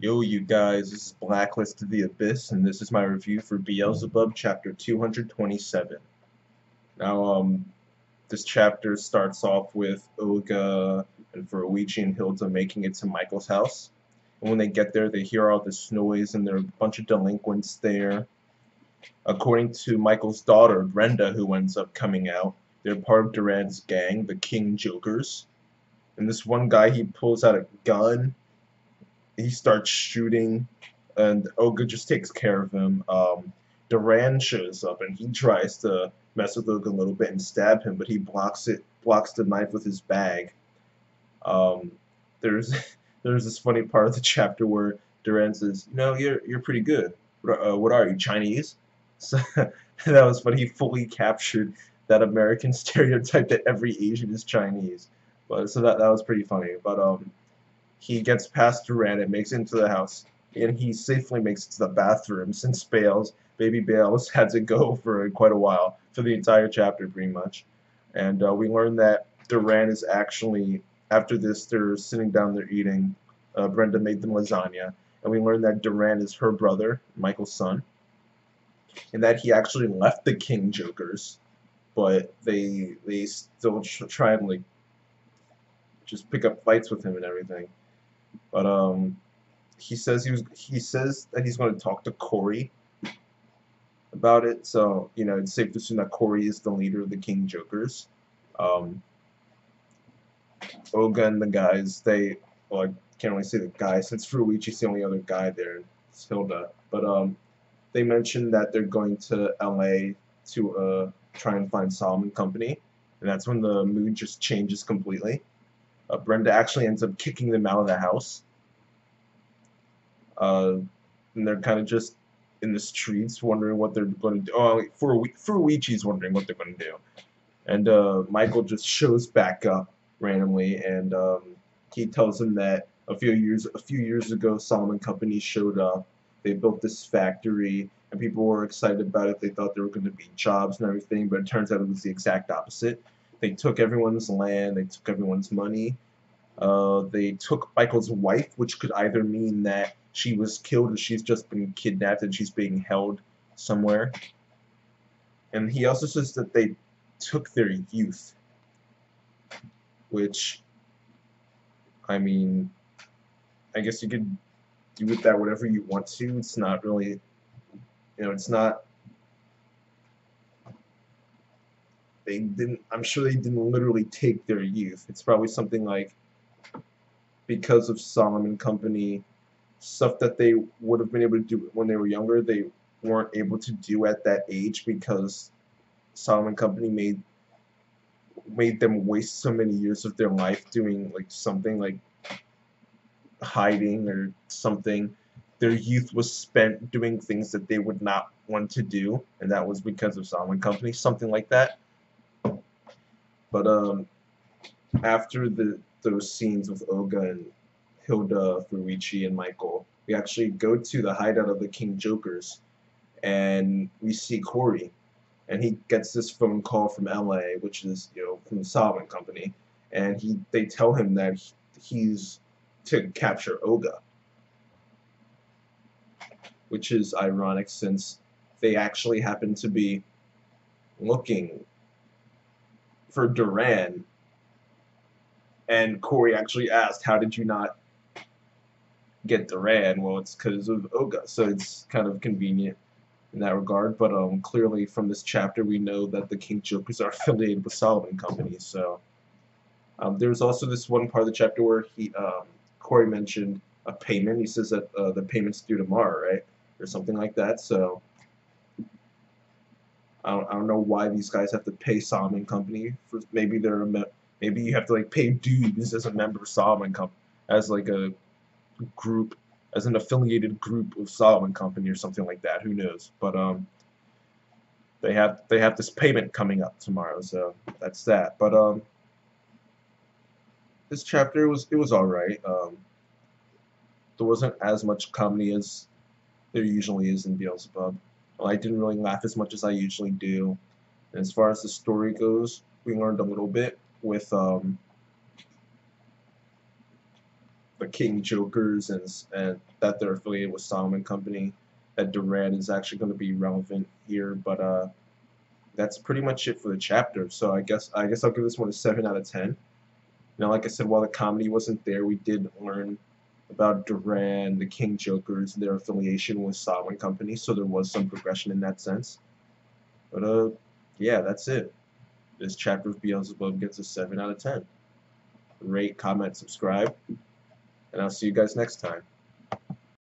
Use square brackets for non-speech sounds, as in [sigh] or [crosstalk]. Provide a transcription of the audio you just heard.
Yo, you guys, this is Blacklist of the Abyss, and this is my review for Beelzebub, chapter 227. Now, um, this chapter starts off with Oga and Furuichi and Hilda making it to Michael's house. And when they get there, they hear all this noise, and there are a bunch of delinquents there. According to Michael's daughter, Brenda, who ends up coming out, they're part of Duran's gang, the King Jokers. And this one guy, he pulls out a gun he starts shooting, and Oga just takes care of him. Um, Duran shows up, and he tries to mess with Oga a little bit and stab him, but he blocks it, blocks the knife with his bag. Um, there's [laughs] there's this funny part of the chapter where Duran says, "No, you're you're pretty good. What, uh, what are you, Chinese?" [laughs] So that was funny. He fully captured that American [laughs] stereotype that every Asian is Chinese. But so that that was pretty funny. But um, he gets past Duran and makes it into the house, and he safely makes it to the bathroom since Bales, baby Bales, [laughs] had to go for quite a while, for the entire chapter pretty much. And uh, we learn that Duran is actually, after this, they're sitting down, they're eating. Uh, Brenda made them lasagna, and we learn that Duran is her brother, Michael's son, and that he actually left the King Jokers, but they they still try and like just pick up fights with him and everything. But um, he says he was he says that he's going to talk to Corey about it. So you know, it's safe to assume that Corey is the leader of the King Jokers. Um, Oga and the guys, they well, I can't really say the guy since Furuichi's the only other guy there. It's Hilda, but um, they mentioned that they're going to L.A. to uh try and find Solomon Company, and that's when the mood just changes completely. Uh, Brenda actually ends up kicking them out of the house. Uh, and they're kind of just in the streets wondering what they're going to do. Oh, Furuichi's wondering what they're going to do. And uh, Michael just shows back up randomly, and um, he tells him that a few years a few years ago, Solomon Company showed up. They built this factory, and people were excited about it. They thought there were going to be jobs and everything, but it turns out it was the exact opposite. They took everyone's land, they took everyone's money. Uh, they took Michael's wife, which could either mean that she was killed or she's just been kidnapped and she's being held somewhere. And he also says that they took their youth, which, I mean, I guess you could do with that whatever you want to. It's not really, you know, it's not they didn't I'm sure they didn't literally take their youth. It's probably something like because of Solomon Company stuff that they would have been able to do when they were younger, they weren't able to do at that age because Solomon Company made made them waste so many years of their life doing like something like hiding or something. Their youth was spent doing things that they would not want to do, and that was because of Solomon Company, something like that. But um, after the those scenes with Oga and Hilda, Furuichi, and Michael, we actually go to the hideout of the King Jokers, and we see Corey, and he gets this phone call from LA, which is you know from the Solomon Company, and he they tell him that he, he's to capture Oga, which is ironic since they actually happen to be looking for Duran, and Corey actually asked, "How did you not get Duran?" Well, it's because of Oga, so it's kind of convenient in that regard. But um, clearly from this chapter, we know that the King Jokers are [laughs] affiliated with Solomon Company. So um, there's also this one part of the chapter where he um, Corey mentioned a payment. He says that uh, the payment's due tomorrow, right, or something like that. So I don't, I don't know why these guys have to pay Solomon Company for maybe they're a maybe you have to like pay dues as a member of Solomon Company as like a group as an affiliated group of Solomon Company or something like that. Who knows? But um, they have they have this payment coming up tomorrow, so that's that. But um, this chapter was it was all right. Um, there wasn't as much comedy as there usually is in Beelzebub. I didn't really laugh as much as I usually do. And as far as the story goes, we learned a little bit with um, the King Jokers and and that they're affiliated with Solomon Company. That Duran is actually going to be relevant here, but uh, that's pretty much it for the chapter. So I guess I guess I'll give this one a seven out of ten. Now, like I said, while the comedy wasn't there, we did learn about Duran, the King Jokers, their affiliation with Solomon Company, so there was some progression in that sense. But uh, yeah, that's it. This chapter of Beelzebub gets a 7 out of 10. Rate, comment, subscribe, and I'll see you guys next time.